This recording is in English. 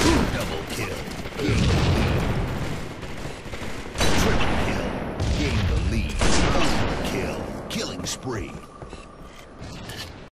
Double kill. Triple kill. Gain the lead. Kill. Killing spree.